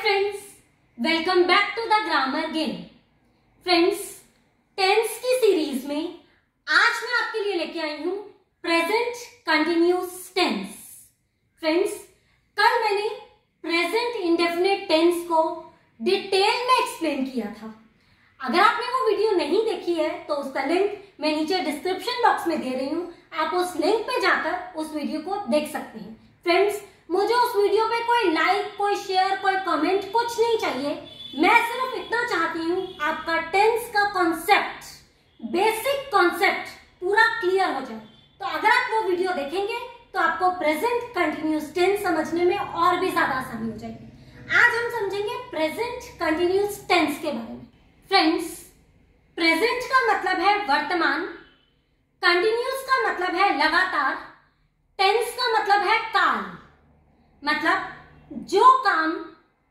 Friends welcome back to the grammar game friends tense की series में आज मैं आपके लिए लेके आई हूँ प्रेजेंट कंटिन्यूस टेंस फ्रेंड्स कल मैंने प्रेजेंट इंडेफिनेट टेंस को डिटेल में एक्सप्लेन किया था। अगर आपने वो वीडियो नहीं देखी है तो उसका लिंक मैं नीचे डिस्क्रिप्शन बॉक्स में दे रही हूँ। आप उस लिंक पे जाकर उस वीडियो को देख सकते हैं। फ्रेंड्स मुझे उस वीडियो पे कोई लाइक कोई शेयर कोई कमेंट कुछ नहीं चाहिए। मैं सिर्फ़ इतना चाहती हूँ आपका टेंस का कॉन्सेप्ट बेसिक कॉन्सेप्ट पूरा क्लियर हो जाए। तो अगर आप वो वीडियो देखेंगे तो आपको प्रेजेंट कंटिन्यूस टेंस समझने में और भी ज़्यादा आसानी हो जाएगी। आज हम समझेंगे प्रेजेंट कंटिन्यूस टेंस के बारे में। फ्रेंड्स प्रेजेंट का मतलब है वर्तमान कंटिन्यूस का मतलब है लगातार टेंस का मतलब है काल। मतलब जो काम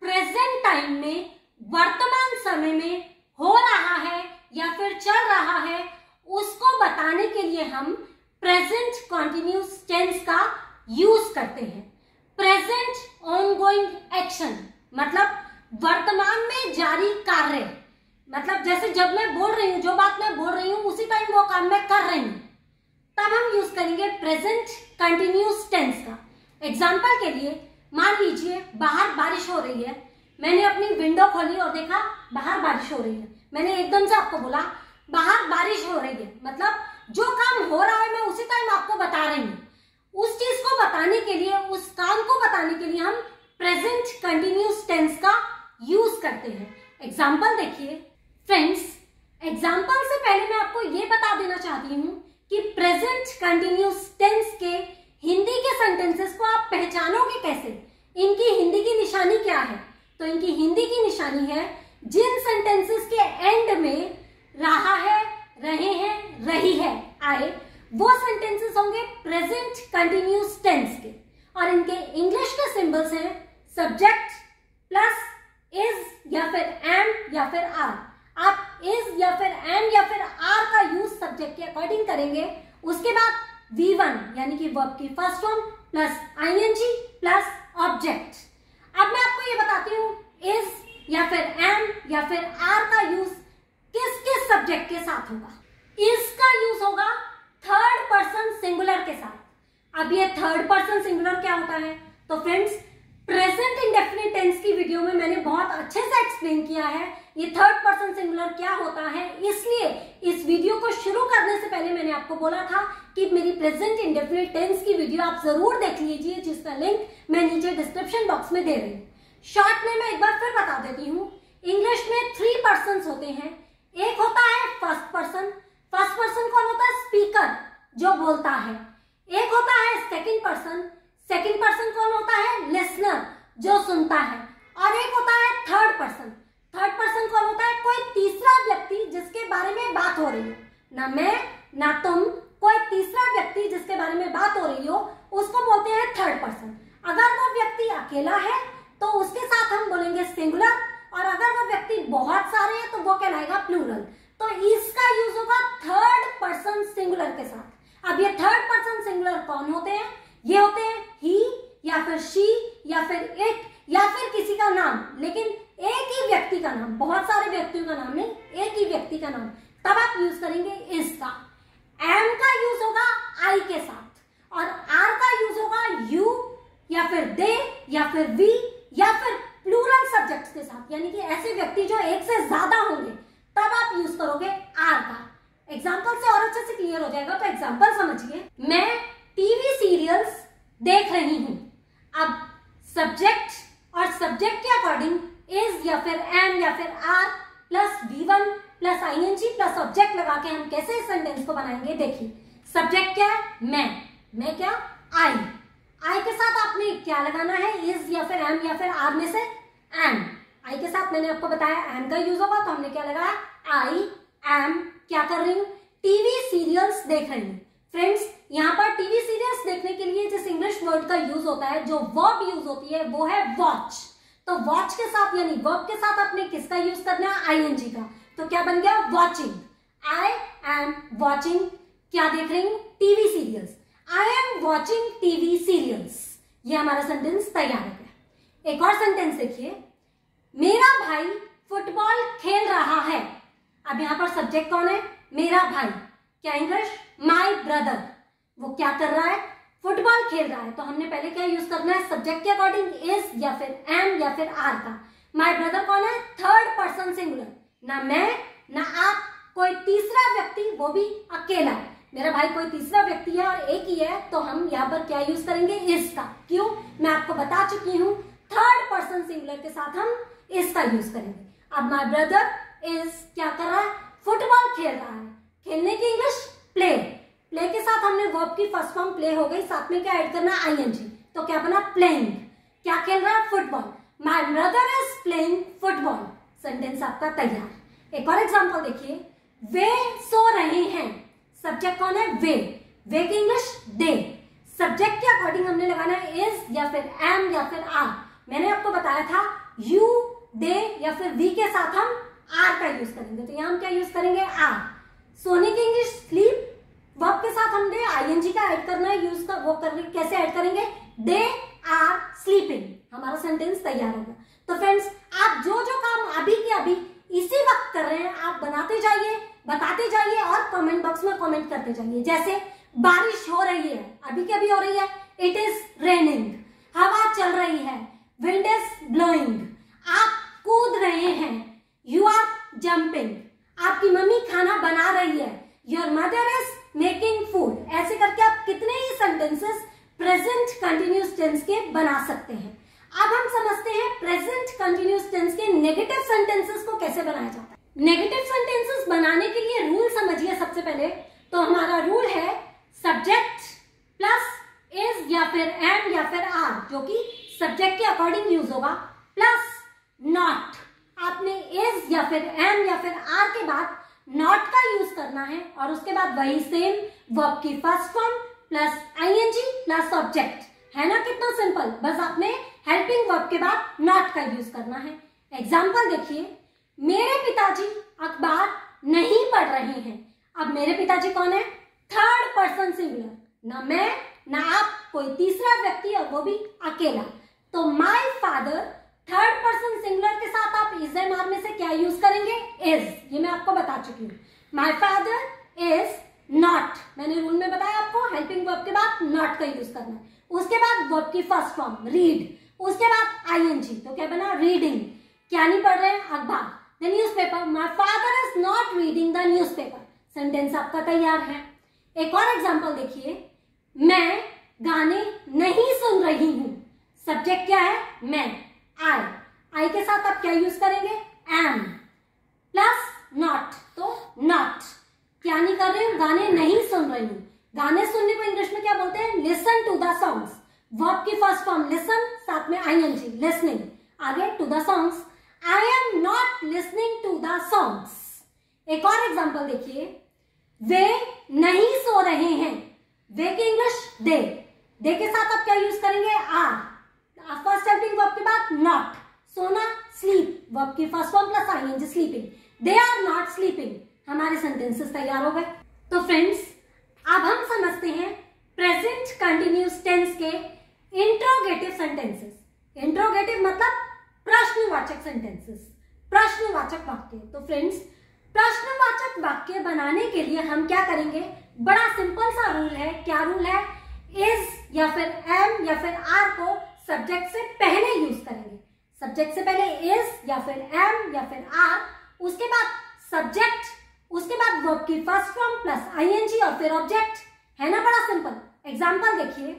प्रेजेंट टाइम में, वर्तमान समय में हो रहा है या फिर चल रहा है, उसको बताने के लिए हम प्रेजेंट कॉन्टिन्यूस टेंस का यूज़ करते हैं। प्रेजेंट ऑनगोइंग एक्शन मतलब वर्तमान में जारी कार्य। मतलब जैसे जब मैं बोल रही हूँ, जो बात मैं बोल रही हूँ, उसी टाइम वो काम मैं कर रही हूँ। तब हम यूज़ करेंगे प्रेजेंट कंटिन्यूस टेंस का। एग्ज़ाम्पल के लिए मान लीजिए बाहर बारिश हो रही है। मैंने अपनी विंडो खोली और देखा बाहर बारिश हो रही है। मैंने एकदम से आपको बोला, बाहर बारिश हो रही है। मतलब जो काम हो रहा है मैं उसी टाइम आपको बता रही हूँ। उस चीज़ को बताने के लिए, उस काम को बताने के लिए हम प्रेजेंट कंटिन्यूस टेंस का यूज़ करते हैं। एग्ज़ाम्पल देखिए। फ्रेंड्स एग्ज़ाम्पल से पहले मैं आपको ये बता देना चाहती हूँ कि प्रेजेंट कंटिन्यूस टेंस के हिंदी के सेंटेंसेस को आप पहचानोगे कैसे? इनकी हिंदी की निशानी क्या है? तो इनकी हिंदी की निशानी है, जिन सेंटेंसेस के एंड में रहा है, रहे हैं, रही है, आए, वो सेंटेंसेस होंगे प्रेजेंट कंटिन्यूस टेंस के। और इनके इंग्लिश के सिंबल्स हैं सब्जेक्ट प्लस इज़ या फिर एम या फिर आर आप इज़ या फिर एम या फिर आर का यूज़ सब्जेक्ट के अकॉर्डिंग करेंगे, उसके बाद वी वन यानी कि वर्ब की first form plus ING plus object अब मैं आपको ये बताती हूँ इज़ या फिर एम या फिर आर का यूज़ किस किस सब्जेक्ट के साथ होगा? इसका यूज़ होगा थर्ड पर्सन सिंगुलर के साथ. अब ये थर्ड पर्सन सिंगुलर क्या होता है? तो फ्रेंड्स प्रेजेंट इंडेफिनिट टेंस की वीडियो में मैंने बहुत अच्छे से एक्सप्लेन किया है, ये थर्ड पर्सन सिंगुलर क्या होता है? इसलिए इस वीडियो को शुरू करने से पहले मैंने आपको बोला था कि मेरी प्रेजेंट इंडेफिनिट टेंस की वीडियो आप ज़रूर देख लीजिए जिसका लिंक मैं नीचे डिस्क्रिप्शन बॉक्स में दे रही हूँ। शॉर्ट में मैं एक बार फिर बता देती हूँ इंग्लिश में थ्री पर्सन होते हैं। एक होता है फ़र्स्ट पर्सन फ़र्स्ट पर्सन कौन होता है? स्पीकर जो बोलता है। एक होता है सेकेंड पर्सन सेकेंड पर्सन कौन होता है? लिसनर जो सुनता है। और एक होता है थर्ड पर्सन थर्ड पर्सन कौन होता है? कोई तीसरा व्यक्ति जिसके बारे में बात हो रही हो। ना मैं, ना तुम, कोई तीसरा व्यक्ति जिसके बारे में बात हो रही हो, उसको बोलते हैं थर्ड पर्सन अगर वो व्यक्ति अकेला है तो उसके साथ हम बोलेंगे सिंगुलर और अगर वो व्यक्ति बहुत सारे हैं तो वो कहलाएगा प्लूरल तो इसका यूज़ होगा थर्ड पर्सन सिंगुलर के साथ. अब ये थर्ड पर्सन सिंगुलर कौन होते हैं? ये होते हैं ही या फिर शी या फिर इट या फिर किसी का नाम। लेकिन एक ही व्यक्ति का नाम, बहुत सारे व्यक्तियों का नाम नहीं, एक ही व्यक्ति का नाम। तब आप यूज़ करेंगे इस का। एम का यूज़ होगा आई के साथ। और आर का यूज़ होगा यू या फिर दे या फिर वी या फिर प्लूरल सब्जेक्ट्स के साथ। यानी कि ऐसे व्यक्ति जो एक से ज़्यादा होंगे, तब आप यूज़ करोगे आर का। एग्ज़ाम्पल से और अच्छे से क्लियर हो जाएगा तो एग्ज़ाम्पल समझिए। मैं टीवी सीरियल्स देख रही हूँ। अब सब्जेक्ट और सब्जेक्ट के अकॉर्डिंग इज़ या फिर एम या फिर are plus V one plus I N G plus object लगा के हम कैसे इस सेंटेंस को बनाएँगे, देखिए। सब्जेक्ट क्या है? मैं। मैं क्या? आई। आई के साथ आपने क्या लगाना है? इज़ या फिर एम या फिर आर में से एम। आई के साथ मैंने आपको बताया एम का यूज़ होगा तो हमने क्या लगाया? आई, एम, क्या कर रही हूँ? टीवी सीरियल्स देख रही हूँ। फ्रेंड्स यहाँ पर टीवी सीरियल्स देखने के लिए जिस इंग्लिश वर्ड का यूज़ होता है, जो वर्ब यूज़ होती है, वो है वॉच तो वॉच के साथ, यानी वर्ब के साथ आपने किसका यूज़ करना है? आईएनजी का. तो क्या बन गया? वॉचिंग आई एम वॉचिंग क्या देख रही हूँ? TV serials I am watching TV serials ये हमारा सेंटेंस तैयार हो गया. एक और सेंटेंस देखिए. मेरा भाई फुटबॉल खेल रहा है. अब यहाँ पर सब्जेक्ट कौन है? मेरा भाई. क्या इंग्लिश माई ब्रदर वो क्या कर रहा है? फुटबॉल खेल रहा है। तो हमने पहले क्या यूज़ करना है? सब्जेक्ट के अकॉर्डिंग इज़ या फिर एम या फिर आर का। माई ब्रदर कौन है? थर्ड पर्सन सिंगुलर ना मैं, ना आप। कोई तीसरा व्यक्ति, वो भी अकेला मेरा भाई कोई तीसरा व्यक्ति है और एक ही है तो हम यहाँ पर क्या यूज़ करेंगे? इस का। क्यों? मैं आपको बता चुकी हूँ। थर्ड पर्सन सिंगुलर के साथ हम इसका यूज़ करेंगे। अब माई ब्रदर इज़ क्या कर रहा है? फुटबॉल खेल रहा है। खेलने की इंग्लिश प्ले। प्ले के साथ हमने वर्ब की फ़र्स्ट फॉर्म प्ले हो गई, साथ में क्या ऐड करना आईएनजी तो क्या बना? प्लेइंग क्या खेल रहा है? Football my brother is playing football sentence आपका तैयार। एक और एग्जांपल देखिए। वे सो रहे हैं। सब्जेक्ट कौन है? वे। वे की इंग्लिश दे सब्जेक्ट के अकॉर्डिंग हमने लगाना है इज़ या फिर एम या फिर आर मैंने आपको बताया था यू दे या फिर वी के साथ हम आर का यूज़ करेंगे। तो यहाँ हम क्या यूज़ करेंगे? आर सोने की इंग्लिश स्लीप वर्ब के साथ हमने आईएनजी का ऐड करना है यूज़ का, वो कर कैसे ऐड करेंगे? दे आर स्लीपिंग हमारा सेंटेंस तैयार होगा। तो फ्रेंड्स आप जो जो काम अभी के अभी इसी वक्त कर रहे हैं, आप बनाते जाइए, बताते जाइए और कमेंट बॉक्स में कमेंट करते जाइए। जैसे बारिश हो रही है, अभी के अभी हो रही है इट इज़ रेनिंग हवा चल रही है विंड इज़ ब्लोइंग आप कूद रहे हैं यू आर जंपिंग आपकी मम्मी खाना बना रही है your mother is making food ऐसे करके आप कितने ही सेंटेंसेस प्रेजेंट कंटिन्यूस टेंस के बना सकते हैं। अब हम समझते हैं प्रेजेंट कंटिन्यूस टेंस के नेगेटिव सेंटेंसेस को कैसे बनाया जाता है। नेगेटिव सेंटेंसेस बनाने के लिए रूल समझिए सबसे पहले। तो हमारा रूल है सब्जेक्ट प्लस इज़ या फिर एम या फिर आर जो कि सब्जेक्ट के अकॉर्डिंग यूज़ होगा प्लस नॉट आपने इज़ या फिर एम या फिर आर के बाद नॉट का यूज़ करना है और उसके बाद वही सेम वर्ब की first form plus I ING plus object है ना कितना सिंपल बस आपने हेल्पिंग वर्ब के बाद नॉट का यूज़ करना है। एग्ज़ाम्पल देखिए। मेरे पिताजी अखबार नहीं पढ़ रहे हैं। अब मेरे पिताजी कौन है? थर्ड पर्सन सिंगुलर ना मैं, ना आप, कोई तीसरा व्यक्ति और वो भी अकेला। तो my father third person singular के साथ आप इज़ एम आर से क्या यूज़ करेंगे? इज़ ये मैं आपको बता चुकी हूँ। माई फादर इज़ नॉट मैंने रूल में बताया आपको हेल्पिंग वर्ब के बाद नॉट का यूज़ करना है। उसके बाद वर्ब की फ़र्स्ट फॉर्म रीड उसके बाद आईएनजी तो क्या बना? रीडिंग क्या नहीं पढ़ रहे? अखबार. The newspaper my father is not reading the newspaper sentence आपका तैयार है। एक और एग्ज़ाम्पल देखिए। मैं गाने नहीं सुन रही हूँ। सब्जेक्ट क्या है? मैं। आई आई के साथ आप क्या यूज़ करेंगे? एम प्लस नॉट तो नॉट क्या नहीं कर रही हूँ? गाने नहीं सुन रही हूँ। गाने सुनने को इंग्लिश में क्या बोलते हैं? Listen to the songs verb की फ़र्स्ट फॉर्म लिसन साथ में आई एन जी लिसनिंग आगे to the songs I am not listening to the songs एक और एग्ज़ाम्पल देखिए। वे नहीं सो रहे हैं। वे की इंग्लिश दे दे के साथ आप क्या यूज़ करेंगे? आर फ़र्स्ट हेल्पिंग वर्ब के बाद नॉट सोना स्लीप वर्ब की first form plus ING sleeping they are not sleeping हमारे सेंटेंसेस तैयार हो गए। तो फ्रेंड्स अब हम समझते हैं प्रेजेंट कंटिन्यूस टेंस के इंट्रोगेटिव सेंटेंसेस इंट्रोगेटिव मतलब प्रश्नवाचक सेंटेंसेस प्रश्नवाचक वाक्य। तो फ्रेंड्स प्रश्नवाचक वाक्य बनाने के लिए हम क्या करेंगे? बड़ा सिंपल सा रूल है। क्या रूल है? इज़ या फिर एम या फिर आर को सब्जेक्ट से पहले यूज़ करेंगे। सब्जेक्ट से पहले इज़ या फिर एम या फिर आर, उसके बाद सब्जेक्ट, उसके बाद वर्ब की फ़र्स्ट फॉर्म प्लस आईएनजी और फिर ऑब्जेक्ट। है ना बड़ा सिंपल? एग्जांपल देखिए।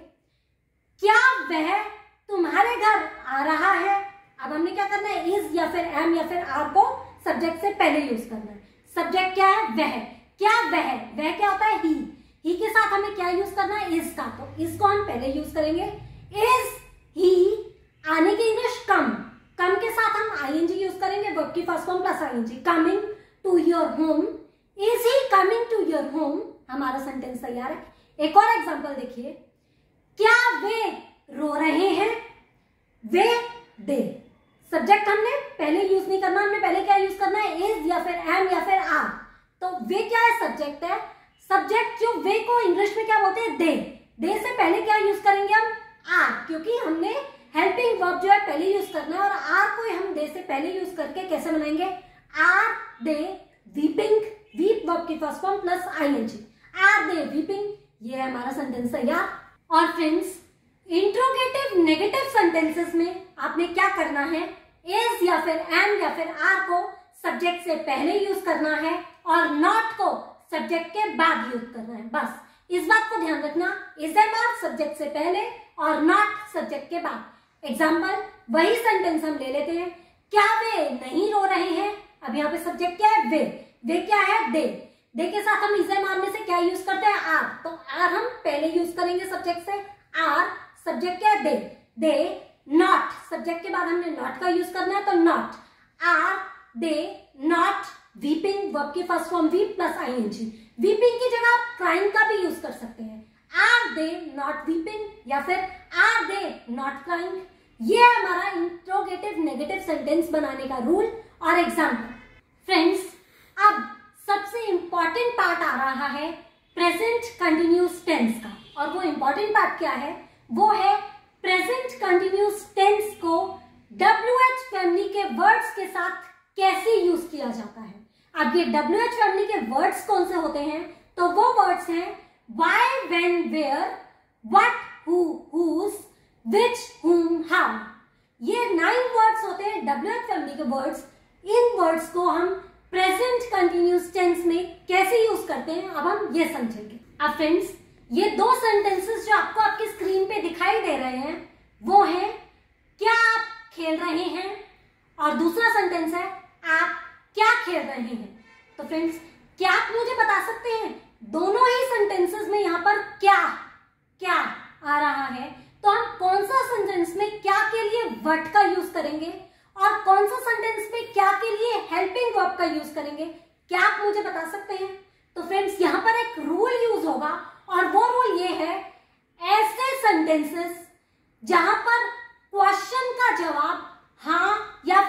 क्या वह तुम्हारे घर आ रहा है? अब हमने क्या करना है? इज़ या फिर एम या फिर आर को सब्जेक्ट से पहले यूज़ करना है। सब्जेक्ट क्या है? वह। क्या वह? वह क्या होता है? ही ही के साथ हमें क्या यूज़ करना है? इज़ का। तो इस को हम पहले यूज़ करेंगे। इज़ ही आने की इंग्लिश कम कम के साथ हम आईएनजी यूज़ करेंगे वर्ब की first form plus ING coming to your home is he coming to your home हमारा सेंटेंस तैयार है एक और एग्जांपल देखिए क्या वे रो रहे हैं वे दे सब्जेक्ट हमने पहले यूज़ नहीं करना, हमने पहले क्या यूज़ करना है? इज़ या फिर एम या फिर आर तो वे क्या है? सब्जेक्ट है। सब्जेक्ट जो वे को इंग्लिश में क्या बोलते हैं? दे दे से पहले क्या यूज़ करेंगे हम? आर क्योंकि हमने हेल्पिंग वर्ब जो है पहले यूज़ करना है और आर को हम दे से पहले यूज़ करके कैसे बनाएँगे? Are they weeping weep verb की first form plus ING are they weeping ये है हमारा सेंटेंस तैयार। और फ्रेंड्स इंट्रोगेटिव नेगेटिव सेंटेंसेस में आपने क्या करना है? इज़ या फिर एम या फिर आर को सब्जेक्ट से पहले यूज़ करना है और नॉट को सब्जेक्ट के बाद यूज़ करना है। बस, इस बात को ध्यान रखना इज़ एम आर सब्जेक्ट से पहले और नॉट सब्जेक्ट के बाद। एग्ज़ाम्पल वही सेंटेंस हम ले लेते हैं। क्या वे नहीं रो रहे हैं? अब यहाँ पे सब्जेक्ट क्या है? वे। वे क्या है? दे दे के साथ हम इज़ एम आर में से क्या यूज़ करते हैं? आर तो आर हम पहले यूज़ करेंगे सब्जेक्ट से। आर सब्जेक्ट क्या है? दे दे नॉट सब्जेक्ट के बाद हमने नॉट का यूज़ करना है तो not are they not weeping verb की first form V plus I N G weeping की जगह आप क्राइंग का भी यूज़ कर सकते हैं. आर दे नॉट वीपिंग या फिर आर दे नॉट क्राइंग ये हमारा इंट्रोगेटिव नेगेटिव सेंटेंस बनाने का रूल और एग्ज़ाम्पल फ्रेंड्स अब सबसे इंपॉर्टेंट पार्ट आ रहा है प्रेजेंट कंटिन्यूस टेंस का. और वो इंपॉर्टेंट पार्ट क्या है? वो है प्रेजेंट कंटिन्यूस टेंस को डब्ल्यू एच फैमिली के वर्ड्स के साथ कैसे यूज़ किया जाता है? अब ये डब्ल्यू एच फैमिली के वर्ड्स कौन से होते हैं? तो वो वर्ड्स हैं why when where what whose which whom how ये नाइन वर्ड्स होते हैं डब्ल्यू एच फैमिली के वर्ड्स इन वर्ड्स को हम प्रेजेंट कंटिन्यूस टेंस में कैसे यूज़ करते हैं? अब हम ये समझेंगे। अब फ्रेंड्स ये दो सेंटेंसेस जो आपको आपकी स्क्रीन पे दिखाई दे रहे हैं, वो है, क्या आप खेल रहे हैं? और दूसरा सेंटेंस है, आप क्या खेल रहे हैं? तो फ्रेंड्स क्या आप मुझे बता सकते हैं दोनों ही सेंटेंसेस में यहाँ पर क्या क्या आ रहा है? तो हम कौन सा सेंटेंस में क्या के लिए वट का यूज़ करेंगे और कौन सा सेंटेंस में क्या के लिए हेल्पिंग वर्ब का यूज़ करेंगे? क्या आप मुझे बता सकते हैं? तो फ्रेंड्स यहाँ पर एक रूल यूज़ होगा और वो रूल ये है, ऐसे सेंटेंसेस जहाँ पर क्वेश्चन का जवाब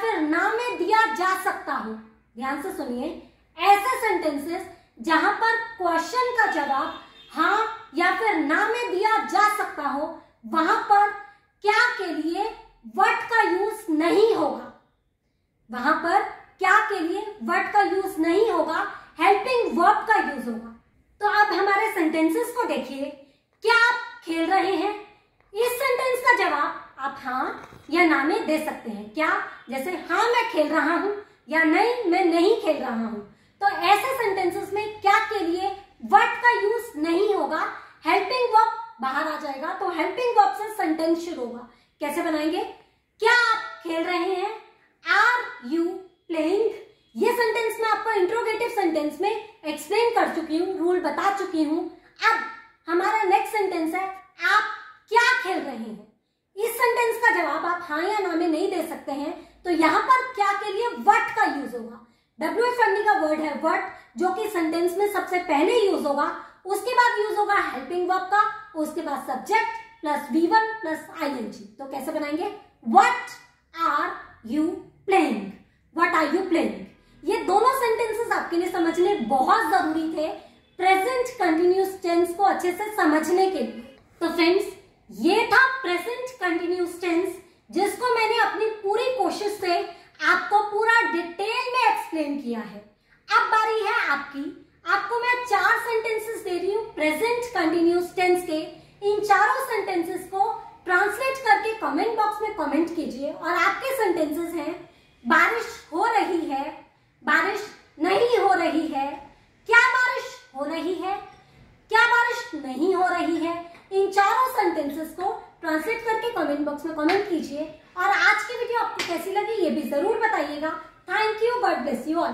फिर ना में दिया जा सकता हो। ध्यान से सुनिए। ऐसे सेंटेंसेस जहाँ पर क्वेश्चन का जवाब हाँ या फिर ना में दिया जा सकता हो, वहाँ पर क्या के लिए वट का यूज़ नहीं होगा? वहाँ पर क्या के लिए वट का यूज़ नहीं होगा? हेल्पिंग वर्ब का यूज़ होगा। तो अब हमारे सेंटेंसेस को देखिए। क्या आप खेल रहे हैं? इस सेंटेंस का जवाब आप हाँ या ना में दे सकते हैं। क्या? जैसे हाँ मैं खेल रहा हूँ, या नहीं, मैं नहीं खेल रहा हूँ। तो ऐसे सेंटेंसेस में क्या के लिए वट का यूज़ नहीं होगा? हेल्पिंग वर्ब बाहर आ जाएगा तो हेल्पिंग वर्ब से सेंटेंस शुरू होगा। कैसे बनाएँगे? क्या आप खेल रहे हैं? आर यू प्लेइंग ये सेंटेंस मैं आपको इंट्रोगेटिव सेंटेंस में एक्सप्लेन कर चुकी हूँ रूल बता चुकी हूँ। अब, हमारा नेक्स्ट सेंटेंस है, आप क्या खेल रहे हैं? इस सेंटेंस का जवाब आप हाँ या ना में नहीं दे सकते हैं तो यहाँ पर क्या के लिए वट का यूज़ होगा? डब्ल्यू एच फंडी का वर्ड है वट जो कि सेंटेंस में सबसे पहले यूज़ होगा, उसके बाद यूज़ होगा हेल्पिंग वर्ब का, उसके बाद subject plus V one plus I N G तो कैसे बनाएँगे? What are you playing what are you playing ये दोनों सेंटेंसेस आपके लिए समझने बहुत ज़रूरी थे प्रेजेंट कंटिन्यूस टेंस को अच्छे से समझने के लिए। तो फ्रेंड्स ये था प्रेजेंट कंटिन्यूस टेंस जिसको मैंने अपनी पूरी कोशिश से आपको पूरा डिटेल में एक्सप्लेन किया है। अब बारी है आपकी। आपको मैं चार सेंटेंसेस दे रही हूँ प्रेजेंट कंटिन्यूस टेंस के। इन चारों सेंटेंसेस को ट्रांसलेट करके कमेंट बॉक्स में कमेंट कीजिए और आपके सेंटेंसेस हैं, बारिश हो रही है, बारिश नहीं हो रही है, क्या बारिश हो रही है, क्या बारिश नहीं हो रही है इन चारों सेंटेंसेस को ट्रांसलेट करके कमेंट बॉक्स में कमेंट कीजिए। और आज की वीडियो आपको कैसी लगी, ये भी ज़रूर बताइएगा। Thank you God bless you all